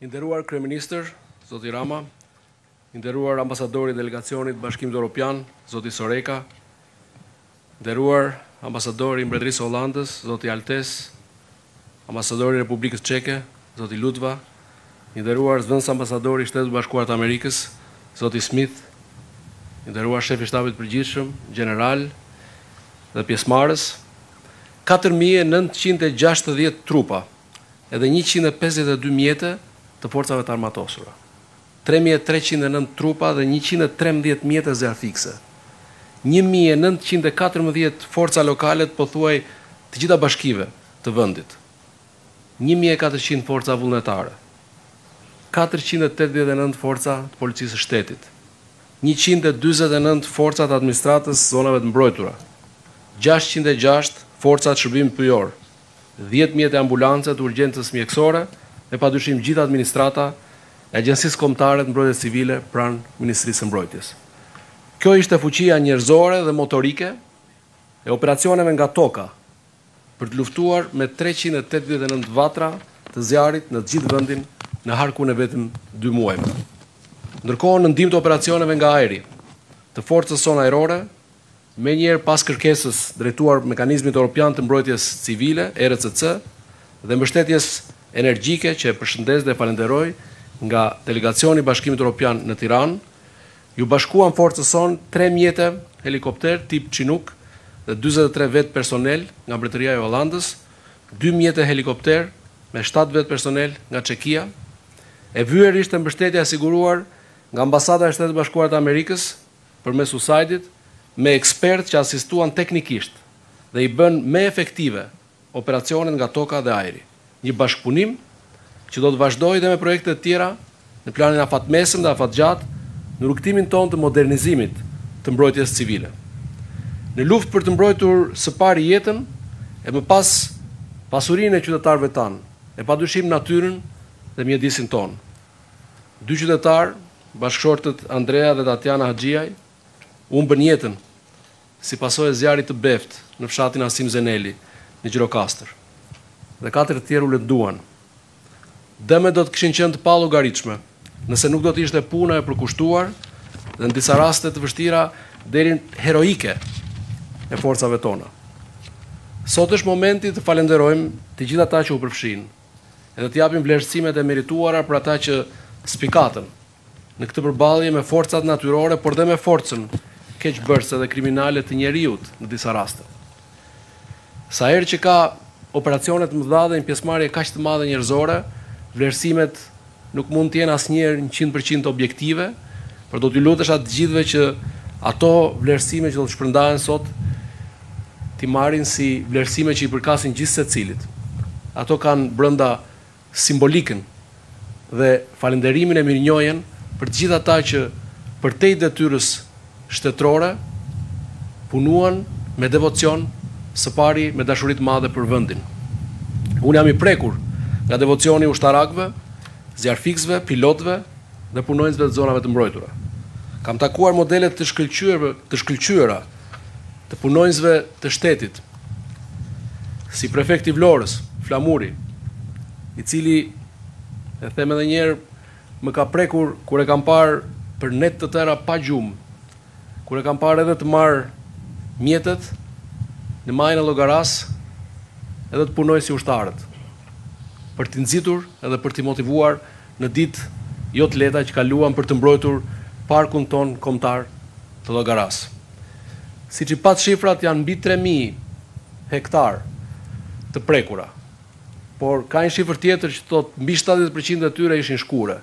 I nderuar kryeministër, zoti Rama, i nderuar ambasadori i delegacionit të Bashkimit Europian, zoti Soreka, nderuar ambasadori i Mbretërisë së Holandës, zoti Altes, ambasadori i Republikës Çeke, zoti Lutva, i nderuar zëvendësambasadori i Shteteve të Bashkuara të Amerikës, zoti Smith, i nderuar shefi i shtabit të përgjithshëm, gjeneral dhe pjesëmarrës, 4960 trupa edhe njëqind e pesëdhjetë e dy mjete të forcave të armatosura, tre mijë e treqind e nëntë trupa dhe njëqind e trembëdhjetë mjete zjarrfikëse, një mijë e nëntëqind e katërmbëdhjetë forca lokale të pothuaj të gjitha bashkive të vendit, një mijë e katërqind forca vullnetare, katërqind e tetëdhjetë e nëntë forca të Policisë së Shtetit, njëqind e dyzet e nëntë forca të administratës zonave të mbrojtura, gjashtëqind e gjashtë forca të shërbimit pyjor, dhjetë mjete ambulance të urgjencës mjekësore dhe padyshim gjithë administrata e Agjencisë Kombëtare të Mbrojtjes Civile pranë Ministrisë së Mbrojtjes. Kjo ishte fuqia njerëzore dhe motorike e operacioneve nga toka për të luftuar me treqind e tetëdhjetë e nëntë vatra të zjarrit në të gjithë vendin në harkun e vetëm dy muajve. Ndërkohë në ndihmë të operacioneve nga ajri të Forcës sonë Ajrore, Menjëherë pas kërkesës drejtuar Mekanizmit Europian të Mbrojtjes Civile, ERCC, dhe mbështetjes energjike që e përshëndes dhe falënderoj nga delegacioni i Bashkimit Europian në Tiranë, iu bashkuan forcës sonë tre mjete helikopterë tip Chinook dhe dyzet e tre vetë personel nga Mbretëria e Holandës, dy mjete helikopterë me shtatë vetë personel nga Çekia. E vyer ishte mbështetja e siguruar nga Ambasada e Shteteve të Bashkuara të Amerikës, përmes USAID-it me ekspertë që asistuan teknikisht dhe i bënë më efektive operacionet nga toka dhe ajri, një bashkëpunim që do të vazhdojë dhe me projekte të tjera në planin afatmesëm dhe afatgjatë në rrugëtimin tonë të modernizimit të mbrojtjes civile. Në luftë për të mbrojtur së pari jetën e më pas pasurinë e qytetarëve tanë, e padyshim natyrën dhe mjedisin tonë. Dy qytetarë, bashkëshortët Andrea dhe Tatjana Haxhiaj, humbën jetën si pasojë e zjarrit të beftë në fshatin Asim Zeneli, në Gjirokastër dhe katër të tjerë u lënduan. Dëmet do të kishin qenë të palogaritshme, nëse nuk do të ishte puna e përkushtuar dhe në disa raste të vështira deri heroike e forcave tona. Sot është momenti të falënderojmë të gjithë ata që u përfshinë. edhe të japim vlerësimet e merituara për ata që spikatën në këtë përballje me forcat natyrore, por dhe me forcën keqbërëse dhe kriminale të njeriut në disa raste. Sa herë që ka operacione të mëdha dhe një pjesëmarrje kaq të madhe njerëzore, vlerësimet Nuk mund të jenë asnjëherë njëqind për qind objektive, por do t'ju lutesha të gjithëve që ato vlerësime që do të shpërndahen sot t'i marrin si vlerësime që i përkasin gjithsecilit. Ato kanë brenda simbolikën dhe falënderimin e mirënjohjen për të gjithë ata që përtej detyrës shtetërore punuan me devocion së pari me dashuri të madhe për vendin. Unë jam i prekur nga devocioni i ushtarakëve, zjarrfikësve, pilotëve dhe punonjësve të zonave të mbrojtura. Kam takuar modele të shkëlqyer, të shkëlqyera të punonjësve të shtetit, si prefekti i Vlorës, Flamuri, i cili e them edhe një herë Më ka prekur kur e kam parë për net të tëra pa gjumë, kur e kam parë edhe të marrë mjetet në majën e Llogarasë edhe të punojë si ushtarët, për t'i nxitur edhe për t'i motivuar në ditë jo të lehta që kaluam për të mbrojtur parkun tonë kombëtar të Llogarasë. Siç i patë shifrat janë mbi tre mijë hektarë të prekura, Por ka një shifër tjetër që thotë mbi shtatëdhjetë për qind e tyre ishin shkurre,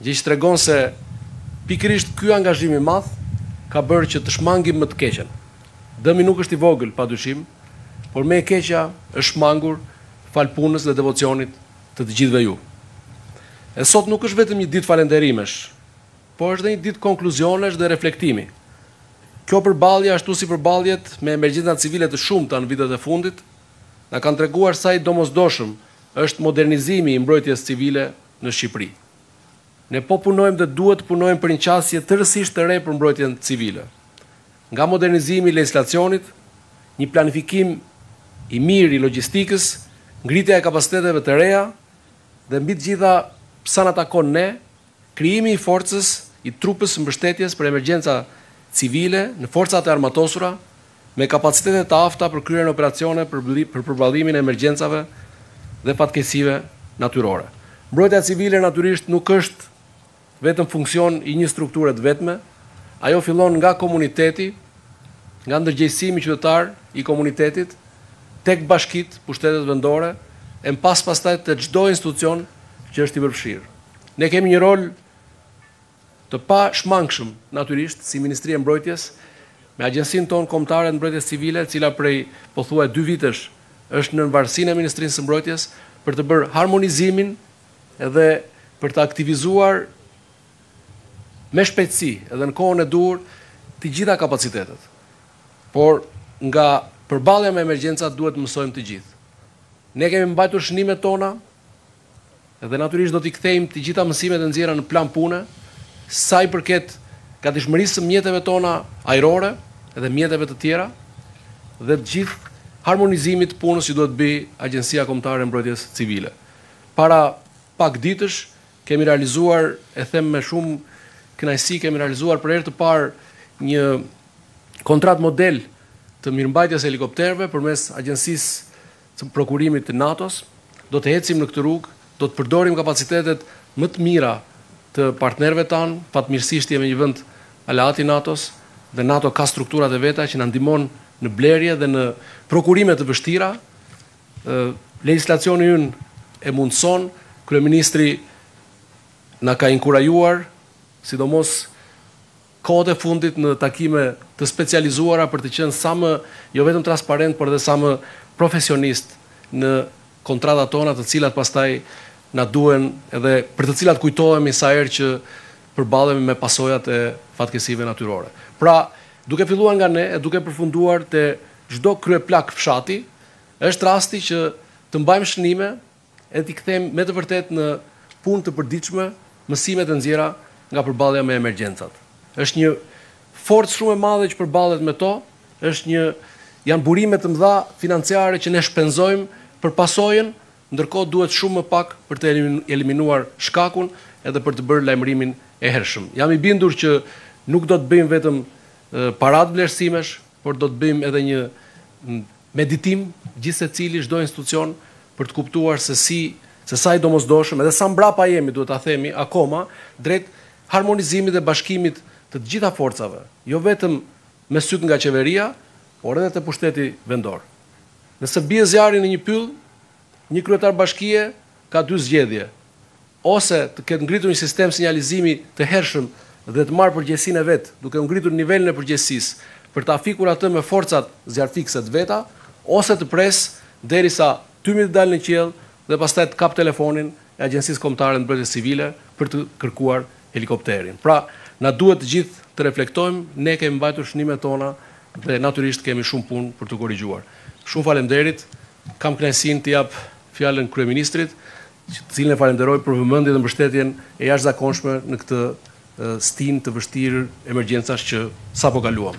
gjë që tregon se pikërisht ky angazhim i madh ka bërë që të shmangim më të keqen. Dëmi nuk është i vogël, padyshim, por më e keqja është shmangur falë punës dhe devocionit të të gjithëve ju. E sot nuk është vetëm një ditë falenderimesh, por është dhe një ditë konkluzionesh dhe reflektimi. Kjo përballje, ashtu si përballjet me emergjenca civile të shumta në vitet e fundit, na kanë treguar sa i domosdoshëm është modernizimi i mbrojtjes civile në Shqipëri. Ne po punojmë dhe duhet të punojmë për një qasje tërësisht të re për mbrojtjen civile. Nga modernizimi i legjislacionit, një planifikim i mirë i logjistikës, ngritja e kapaciteteve të reja dhe mbi të gjitha për sa na takon ne, Krijimi i forcës i trupës mbështetjes për emergjenca civile në Forcat e Armatosura me kapacitete të afta për të kryer operacione për për përballimin e emergjencave dhe fatkeqësive natyrore. Mbrojtja civile natyrisht nuk është vetëm funksion i një strukture të vetme, ajo fillon nga komuniteti, nga ndërgjegjësimi qytetar i komunitetit, tek bashkitë, pushtetet vendore, e më pas pastaj te çdo institucion që është i përfshirë. Ne kemi një rol të pashmangshëm, natyrisht, si Ministri e Mbrojtjes, me agjencinë tonë kombëtare të Mbrojtjes Civile, e cila prej pothuaj dy vitesh është nën varësinë e Ministrinë së Mbrojtjes, për të bërë harmonizimin dhe për të aktivizuar me shpejtësi dhe në kohën e duhur të gjitha kapacitetet. Por, nga përballja me emergjencat duhet të mësojmë të gjithë. Ne kemi mbajtur shënimet tona. Dhe natyrisht do t'i kthejmë të gjitha mësimet e nxjerra në plan pune, sa i përket gatishmërisë së mjeteve tona ajrore dhe mjeteve të tjera dhe të gjithë harmonizimit të punës që duhet të bëjë Agjencia Kombëtare e Mbrojtjes Civile. Para pak ditësh kemi realizuar, e them me shumë kënaqësi, kemi realizuar për herë të parë një kontratë model të mirëmbajtjes së helikopterëve përmes Agjencisë së prokurimit të NATO-s, do të ecim në këtë rrugë, do të përdorim kapacitetet më të mira të partnerëve tanë, fatmirësisht jemi një vend aleat i NATO-s dhe NATO ka strukturat e veta që na ndihmon në blerje dhe në prokurime të vështira, legjislacioni ynë e mundëson, kryeministri na ka inkurajuar, sidomos, Kohët e fundit në takime të specializuara për të qenë sa më jo vetëm transparentë por edhe sa më profesionistë në kontratat tona të cilat pastaj na duhen edhe për të cilat kujtohemi sa herë që përballemi me pasojat e fatkeqësive natyrore. Pra, duke filluar nga ne e duke përfunduar te çdo kryeplak fshati, është rasti që të mbajmë shënime, e t'i kthejmë me të vërtetë në punë të përditshme mësimet e nxjerra nga përballja me emergjencat. Është një forcë shumë e madhe që përballet me to, është një janë burime të mëdha financiare që ne shpenzojmë për pasojën, ndërkohë duhet shumë më pak për të eliminuar shkakun edhe për të bërë lajmërimin e hershëm. Jam i bindur që nuk do të bëjmë vetëm paradë vlerësimesh, por do të bëjmë edhe një meditim, gjithsecili, çdo institucion për të kuptuar se si, se sa i domosdoshëm edhe sa mbrapa jemi, duhet ta themi, akoma, drejt harmonizimit dhe bashkimit të të gjitha forcave, jo vetëm me sytë nga qeveria, por edhe te pushteti vendor. Nëse bie zjarri në një pyll, një kryetar bashkie ka dy zgjedhje, ose të ketë ngritur një sistem sinjalizimi të hershëm dhe të marrë përgjegjësinë e vet, duke ngritur nivelin e përgjegjësisë për ta fikur atë me forcat zjarrfikëse të veta, ose të presë derisa tymi të dalë në qiell dhe pastaj të kapë telefonin e Agjencisë Kombëtare të Mbrojtjes Civile për të kërkuar helikopterin. Pra, na duhet të gjithë të reflektojmë, ne kemi mbajtur shënimet tona dhe natyrisht kemi shumë punë për të korrigjuar. Shumë faleminderit. Kam kënaqësinë t'i jap fjalën kryeministrit, të cilin e falenderoj për vëmendjen dhe mbështetjen e jashtëzakonshme në këtë stinë të vështirë emergjencash që sapo kaluam.